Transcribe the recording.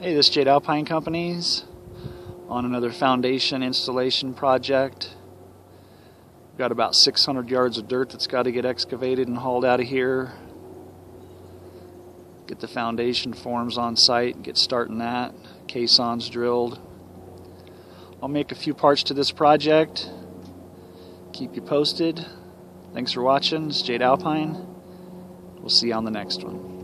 Hey, this is Jade Alpine Companies on another foundation installation project. We've got about 600 yards of dirt that's got to get excavated and hauled out of here. Get the foundation forms on site, get starting that. Caissons drilled. I'll make a few parts to this project. Keep you posted. Thanks for watching. It's Jade Alpine. We'll see you on the next one.